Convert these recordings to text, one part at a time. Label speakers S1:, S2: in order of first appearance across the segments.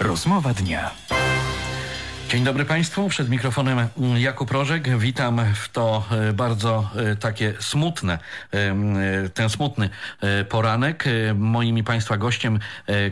S1: Rozmowa dnia.
S2: Dzień dobry Państwu, przed mikrofonem Jakub Rożek. Witam w to e, bardzo e, takie smutne, e, ten smutny poranek. Moim i Państwa gościem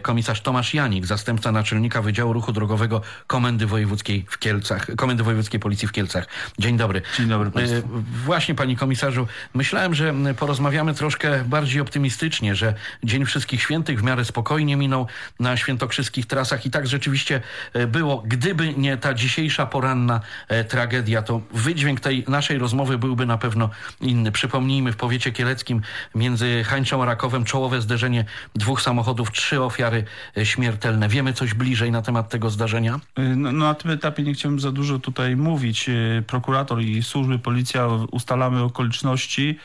S2: komisarz Tomasz Janik, zastępca naczelnika Wydziału Ruchu Drogowego Komendy Wojewódzkiej w Kielcach, Komendy Wojewódzkiej Policji w Kielcach. Dzień dobry.
S3: Dzień dobry państwu.
S2: Właśnie, panie komisarzu, myślałem, że porozmawiamy troszkę bardziej optymistycznie, że Dzień Wszystkich Świętych w miarę spokojnie minął na świętokrzyskich trasach i tak rzeczywiście było. Gdyby nie ta dzisiejsza poranna e, tragedia, to wydźwięk tej naszej rozmowy byłby na pewno inny. Przypomnijmy, w powiecie kieleckim między Hańczą a Rakowem czołowe zderzenie dwóch samochodów, trzy ofiary e, śmiertelne. Wiemy coś bliżej na temat tego zdarzenia?
S3: Y, No, no na tym etapie nie chciałbym za dużo tutaj mówić. Prokurator i służby, policja ustalamy okoliczności,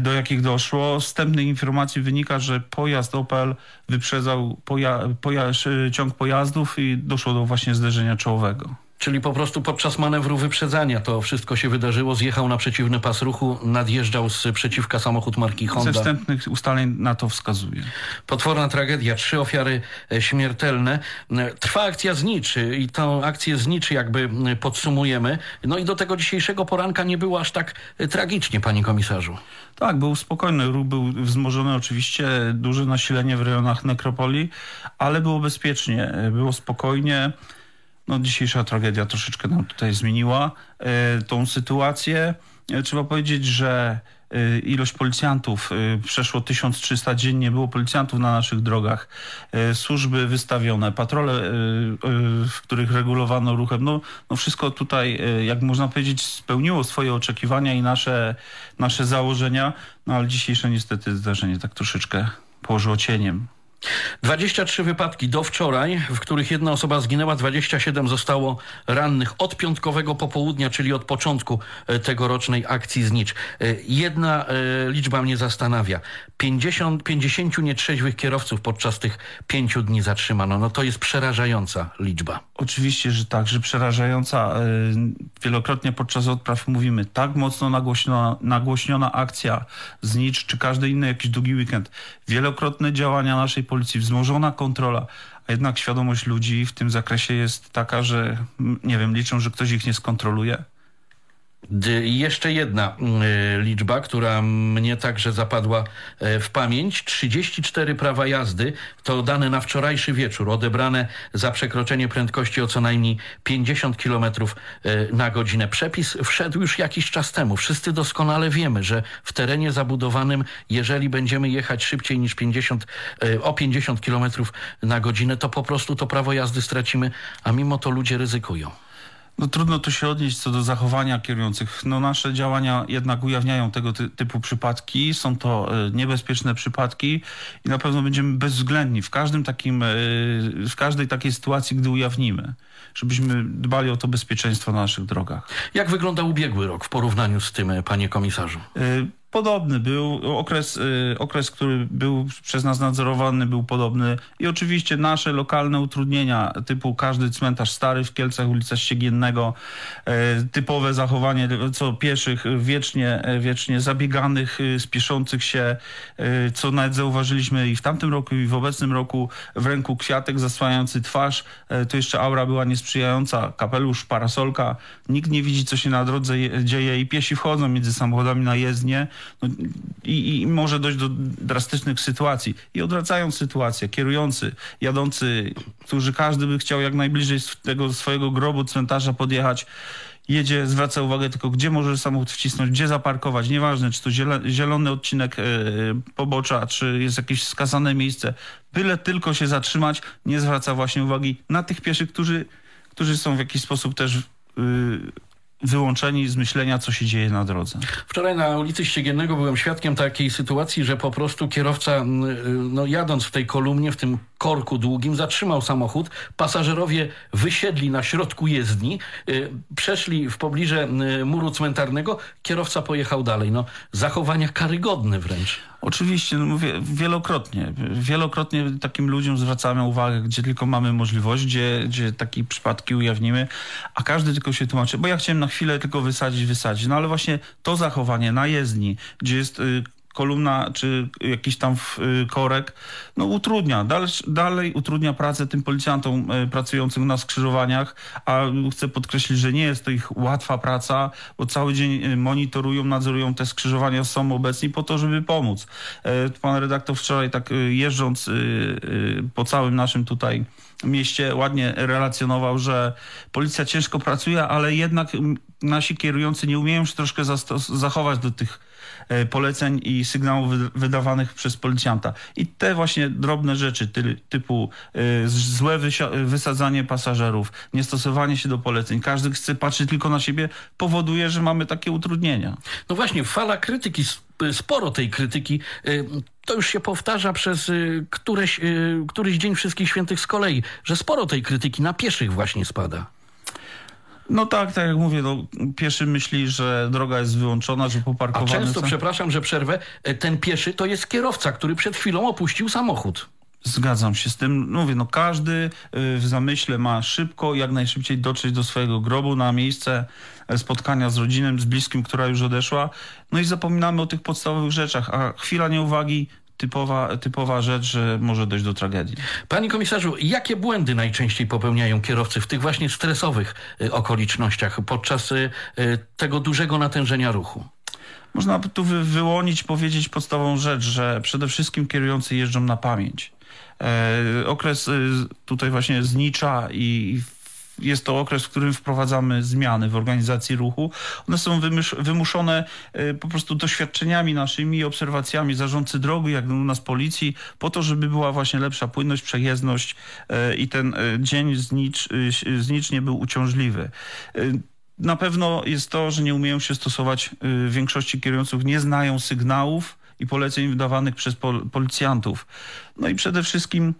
S3: do jakich doszło. Z wstępnej informacji wynika, że pojazd Opel wyprzedzał poja poja ciąg pojazdów i doszło do właśnie zderzenia czołowego.
S2: Czyli po prostu podczas manewru wyprzedzania to wszystko się wydarzyło, zjechał na przeciwny pas ruchu, nadjeżdżał z przeciwka samochód marki
S3: Ze
S2: Honda.
S3: wstępnych ustaleń na to wskazuje.
S2: Potworna tragedia, trzy ofiary e, śmiertelne. E, Trwa akcja zniczy i tą akcję zniczy jakby podsumujemy. No i do tego dzisiejszego poranka nie było aż tak e, tragicznie, panie komisarzu.
S3: Tak, był spokojny, ruch był wzmożony oczywiście, duże nasilenie w rejonach nekropolii, ale było bezpiecznie, było spokojnie. No, dzisiejsza tragedia troszeczkę nam tutaj zmieniła e, tą sytuację. E, trzeba powiedzieć, że e, ilość policjantów przeszło 1300 dziennie było policjantów na naszych drogach, służby wystawione, patrole, w których regulowano ruchem. No, no wszystko tutaj, jak można powiedzieć, spełniło swoje oczekiwania i nasze, nasze założenia, no ale dzisiejsze niestety zdarzenie tak troszeczkę położyło cieniem.
S2: 23 wypadki do wczoraj, w których jedna osoba zginęła, 27 zostało rannych od piątkowego popołudnia, czyli od początku e, tegorocznej akcji Znicz. E, Jedna e, liczba mnie zastanawia. 50, 50 nietrzeźwych kierowców podczas tych pięciu dni zatrzymano. No to jest przerażająca liczba.
S3: Oczywiście, że tak, że przerażająca. Wielokrotnie podczas odpraw mówimy, tak mocno nagłośniona, nagłośniona akcja znicz, czy każdy inny jakiś długi weekend. Wielokrotne działania naszej policji, wzmożona kontrola, a jednak świadomość ludzi w tym zakresie jest taka, że nie wiem, liczą, że ktoś ich nie skontroluje.
S2: Jeszcze jedna y, liczba, która mnie także zapadła e, w pamięć. 34 prawa jazdy to dane na wczorajszy wieczór, odebrane za przekroczenie prędkości o co najmniej 50 km na godzinę. Przepis wszedł już jakiś czas temu. Wszyscy doskonale wiemy, że w terenie zabudowanym, jeżeli będziemy jechać szybciej niż 50, e, o 50 km na godzinę, to po prostu to prawo jazdy stracimy, a mimo to ludzie ryzykują.
S3: No trudno tu się odnieść co do zachowania kierujących. No nasze działania jednak ujawniają tego ty typu przypadki. Są to e, niebezpieczne przypadki i na pewno będziemy bezwzględni w każdym takim, e, w każdej takiej sytuacji, gdy ujawnimy, żebyśmy dbali o to bezpieczeństwo na naszych drogach.
S2: Jak wygląda ubiegły rok w porównaniu z tym, e, panie komisarzu?
S3: Y, Podobny był okres, y, okres, który był przez nas nadzorowany, był podobny. I oczywiście nasze lokalne utrudnienia, typu każdy cmentarz stary w Kielcach, ulica Ściegiennego, y, typowe zachowanie co pieszych, wiecznie, wiecznie zabieganych, y, spieszących się, y, co nawet zauważyliśmy i w tamtym roku, i w obecnym roku w ręku kwiatek zasłaniający twarz. Y, To jeszcze aura była niesprzyjająca, kapelusz, parasolka. Nikt nie widzi, co się na drodze je- dzieje i piesi wchodzą między samochodami na jezdnię no, i, i może dojść do drastycznych sytuacji. I odwracając sytuację, kierujący, jadący, którzy każdy by chciał jak najbliżej tego swojego grobu, cmentarza podjechać, jedzie, zwraca uwagę tylko, gdzie może samochód wcisnąć, gdzie zaparkować. Nieważne, czy to zielony odcinek e, pobocza, czy jest jakieś wskazane miejsce. Byle tylko się zatrzymać, nie zwraca właśnie uwagi na tych pieszych, którzy, którzy są w jakiś sposób też y, wyłączeni z myślenia, co się dzieje na drodze.
S2: Wczoraj na ulicy Ściegiennego byłem świadkiem takiej sytuacji, że po prostu kierowca, mm, y, no jadąc w tej kolumnie, w tym korku długim, zatrzymał samochód. Pasażerowie wysiedli na środku jezdni, y, przeszli w pobliże y, muru cmentarnego, kierowca pojechał dalej. No, zachowania karygodne wręcz.
S3: Oczywiście, no mówię, wielokrotnie. Wielokrotnie takim ludziom zwracamy uwagę, gdzie tylko mamy możliwość, gdzie, gdzie takie przypadki ujawnimy, a każdy tylko się tłumaczy, bo ja chciałem na chwilę tylko wysadzić, wysadzić. No ale właśnie to zachowanie na jezdni, gdzie jest y, kolumna czy jakiś tam y, korek, no utrudnia, dalej, dalej utrudnia pracę tym policjantom y, pracującym na skrzyżowaniach, a chcę podkreślić, że nie jest to ich łatwa praca, bo cały dzień y, monitorują, nadzorują te skrzyżowania, są obecni po to, żeby pomóc. Pan redaktor wczoraj tak jeżdżąc po całym naszym tutaj mieście ładnie relacjonował, że policja ciężko pracuje, ale jednak nasi kierujący nie umieją się troszkę zachować do tych poleceń i sygnałów wydawanych przez policjanta. I te właśnie drobne rzeczy typu e, złe wysadzanie pasażerów, niestosowanie się do poleceń, każdy chce patrzeć tylko na siebie, powoduje, że mamy takie utrudnienia.
S2: No właśnie, fala krytyki, sporo tej krytyki e, to już się powtarza przez któreś, któryś dzień Wszystkich Świętych z kolei, że sporo tej krytyki na pieszych właśnie spada.
S3: No tak, tak jak mówię, no, pieszy myśli, że droga jest wyłączona, że poparkowany...
S2: A często, przepraszam, że przerwę, e, ten pieszy to jest kierowca, który przed chwilą opuścił samochód.
S3: Zgadzam się z tym. Mówię, no każdy e, w zamyśle ma szybko, jak najszybciej dotrzeć do swojego grobu na miejsce e, spotkania z rodziną, z bliskim, która już odeszła. No i zapominamy o tych podstawowych rzeczach, a chwila nieuwagi typowa, typowa rzecz, że może dojść do tragedii.
S2: Panie komisarzu, jakie błędy najczęściej popełniają kierowcy w tych właśnie stresowych y, okolicznościach podczas y, y, tego dużego natężenia ruchu?
S3: Można tu wyłonić, powiedzieć podstawową rzecz, że przede wszystkim kierujący jeżdżą na pamięć. E, okres tutaj właśnie znicza i jest to okres, w którym wprowadzamy zmiany w organizacji ruchu. One są wymuszone e, po prostu doświadczeniami naszymi, obserwacjami zarządcy drogi, jak u nas policji, po to, żeby była właśnie lepsza płynność, przejezdność e, i ten e, dzień znicz, znicz nie był uciążliwy. Na pewno jest to, że nie umieją się stosować, większości kierujących nie znają sygnałów i poleceń wydawanych przez policjantów. No i przede wszystkim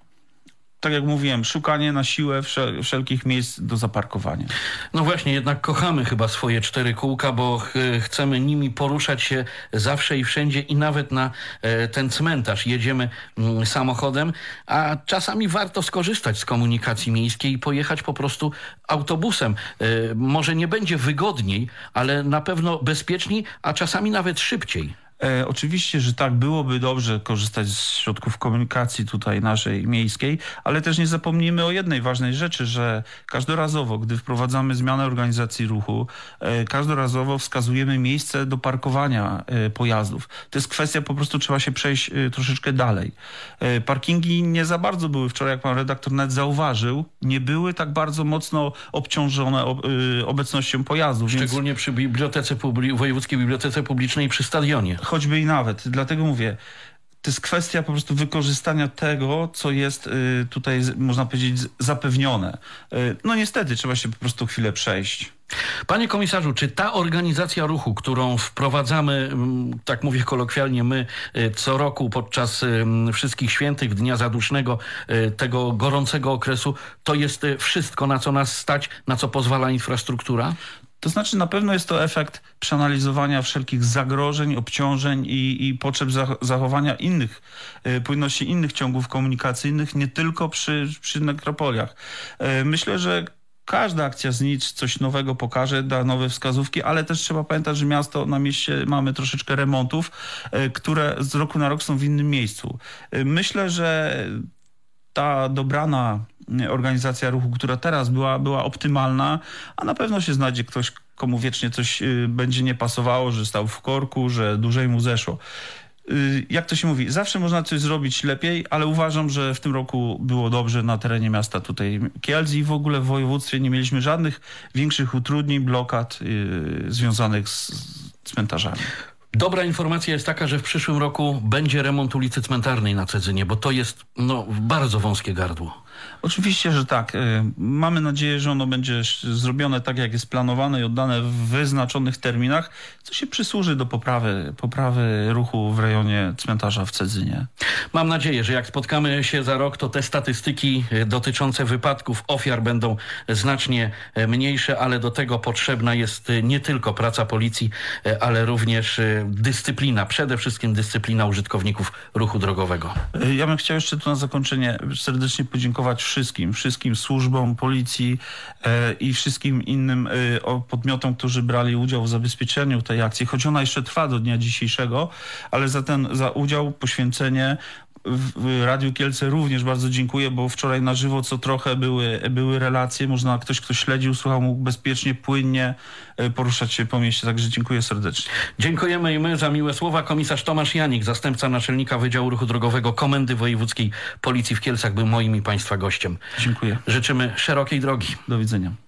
S3: tak jak mówiłem, szukanie na siłę wszel wszelkich miejsc do zaparkowania.
S2: No właśnie, jednak kochamy chyba swoje cztery kółka, bo ch chcemy nimi poruszać się zawsze i wszędzie i nawet na e, ten cmentarz jedziemy mm, samochodem, a czasami warto skorzystać z komunikacji miejskiej i pojechać po prostu autobusem. E, może nie będzie wygodniej, ale na pewno bezpieczniej, a czasami nawet szybciej.
S3: E, oczywiście, że tak, byłoby dobrze korzystać z środków komunikacji tutaj naszej miejskiej, ale też nie zapomnijmy o jednej ważnej rzeczy, że każdorazowo, gdy wprowadzamy zmianę organizacji ruchu, e, każdorazowo wskazujemy miejsce do parkowania e, pojazdów. To jest kwestia, po prostu trzeba się przejść e, troszeczkę dalej. E, parkingi nie za bardzo były wczoraj, jak pan redaktor net zauważył, nie były tak bardzo mocno obciążone ob, e, obecnością pojazdów.
S2: Szczególnie więc... przy bibliotece, Wojewódzkiej Bibliotece Publicznej przy stadionie
S3: choćby i nawet. Dlatego mówię, to jest kwestia po prostu wykorzystania tego, co jest y, tutaj, można powiedzieć, zapewnione. Y, no niestety, trzeba się po prostu chwilę przejść.
S2: Panie komisarzu, czy ta organizacja ruchu, którą wprowadzamy, mm, tak mówię kolokwialnie, my y, co roku podczas wszystkich świętych, Dnia Zadusznego, tego gorącego okresu, to jest wszystko, na co nas stać, na co pozwala infrastruktura?
S3: To znaczy na pewno jest to efekt przeanalizowania wszelkich zagrożeń, obciążeń i, i potrzeb zachowania innych, y, płynności innych ciągów komunikacyjnych, nie tylko przy, przy nekropoliach. Y, myślę, że każda akcja z nic coś nowego pokaże, da nowe wskazówki, ale też trzeba pamiętać, że miasto na mieście mamy troszeczkę remontów, y, które z roku na rok są w innym miejscu. Myślę, że ta dobrana organizacja ruchu, która teraz była, była optymalna, a na pewno się znajdzie ktoś, komu wiecznie coś y, będzie nie pasowało, że stał w korku, że dłużej mu zeszło. Y, jak to się mówi, zawsze można coś zrobić lepiej, ale uważam, że w tym roku było dobrze na terenie miasta tutaj Kielc i w ogóle w województwie nie mieliśmy żadnych większych utrudnień, blokad yy, związanych z cmentarzami.
S2: Dobra informacja jest taka, że w przyszłym roku będzie remont ulicy Cmentarnej na Cedzynie, bo to jest no, bardzo wąskie gardło.
S3: Oczywiście, że tak. Y, mamy nadzieję, że ono będzie zrobione tak, jak jest planowane i oddane w wyznaczonych terminach, co się przysłuży do poprawy, poprawy ruchu w rejonie cmentarza w Cedzynie.
S2: Mam nadzieję, że jak spotkamy się za rok, to te statystyki y, dotyczące wypadków, ofiar będą znacznie y, mniejsze, ale do tego potrzebna jest nie tylko praca policji, ale również dyscyplina, przede wszystkim dyscyplina użytkowników ruchu drogowego.
S3: Ja bym chciał jeszcze tu na zakończenie serdecznie podziękować podziękować wszystkim, wszystkim służbom, policji e, i wszystkim innym e, podmiotom, którzy brali udział w zabezpieczeniu tej akcji, choć ona jeszcze trwa do dnia dzisiejszego, ale za ten, za udział, poświęcenie w Radiu Kielce również bardzo dziękuję, bo wczoraj na żywo co trochę były, były relacje. Można ktoś, kto śledził, słuchał, mógł bezpiecznie, płynnie e, poruszać się po mieście. Także dziękuję serdecznie.
S2: Dziękujemy i my za miłe słowa. Komisarz Tomasz Janik, zastępca naczelnika Wydziału Ruchu Drogowego Komendy Wojewódzkiej Policji w Kielcach, był moim i Państwa gościem.
S3: Dziękuję.
S2: Życzymy szerokiej drogi.
S3: Do widzenia.